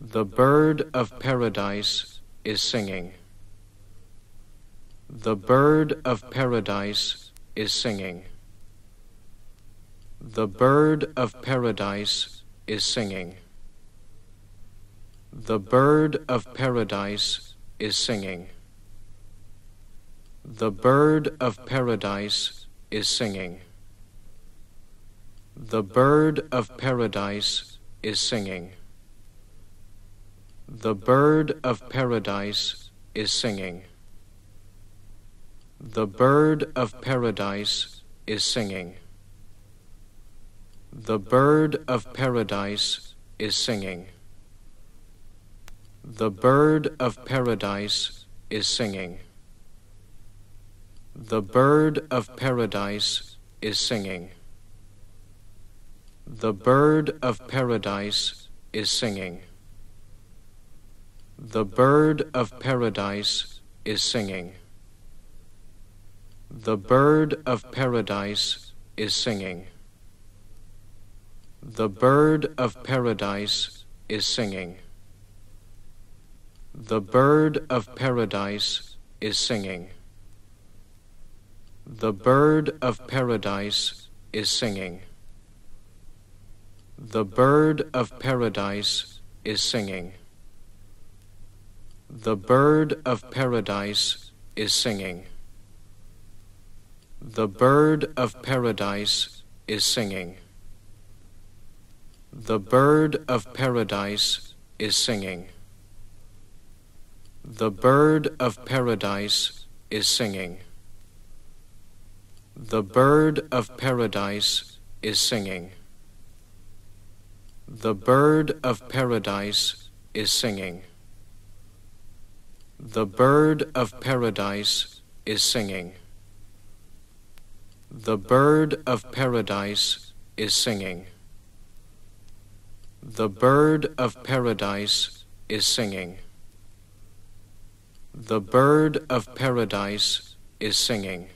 The bird of paradise is singing. The bird of paradise is singing. The bird of paradise is singing. The bird of paradise is singing. The bird of paradise is singing. The bird of paradise is singing. The bird of paradise is singing. The bird of paradise is singing. The bird of paradise is singing. The bird of paradise is singing. The bird of paradise is singing. The bird of paradise is singing. The bird of paradise is singing. The bird of paradise is singing. The bird of paradise is singing. The bird of paradise is singing. The bird of paradise is singing. The bird of paradise is singing. The bird of paradise is singing. The bird of paradise is singing. The bird of paradise is singing. The bird of paradise is singing. The bird of paradise is singing. The bird of paradise is singing. The bird of paradise is singing. The bird of paradise is singing. The bird of paradise is singing. The bird of paradise is singing.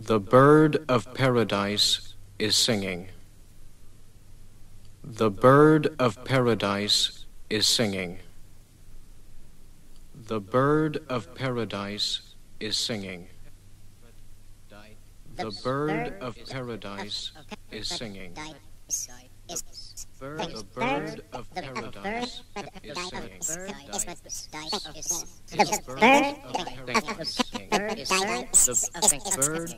The bird of paradise is singing. The bird of paradise is singing. The bird of paradise is singing. The bird of paradise is singing. Bird, the bird of paradise is singing. The bird of paradise is singing. The bird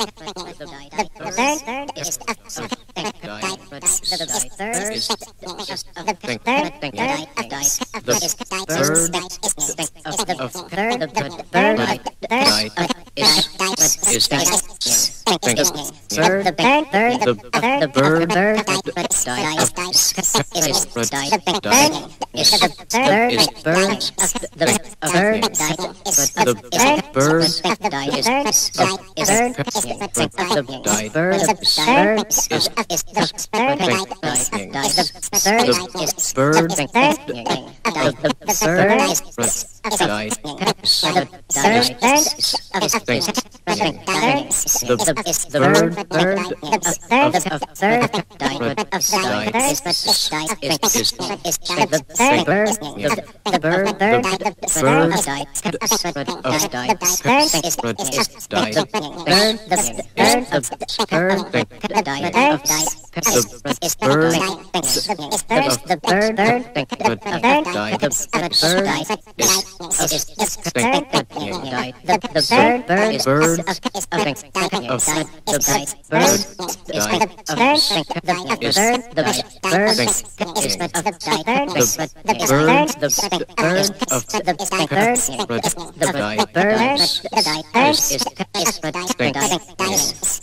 is the bird of bird of bird is is bird bird bird bird the bird bird is is bird the bird died the bird bird of of bird Dispersed the bird, bird, bird, bird, died, the bird died,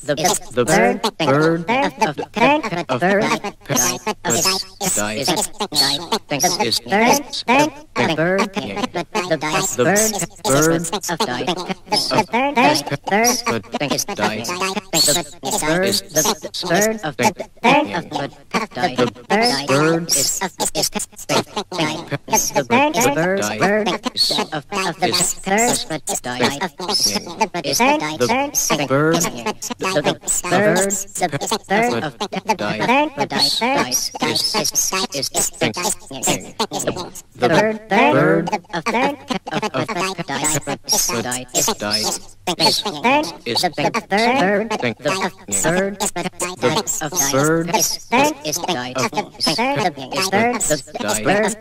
the bird, bird, bird, the bird, the bird, the bird, Bye. This is this is birds of bird birds birds of die birds birds of die birds the bird of bird of die birds of is the bird is bird bird of of the birds but die is the bird the birds the bird of die is the bird, bird, of bird, of of dice, is dice, dice, is bird, is bird, bird, bird, bird, of absurd, absurd, absurd, absurd, absurd,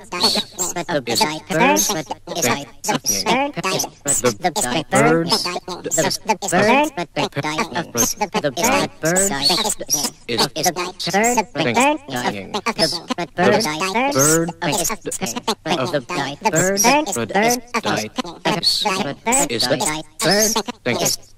absurd, absurd,